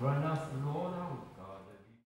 Run in us,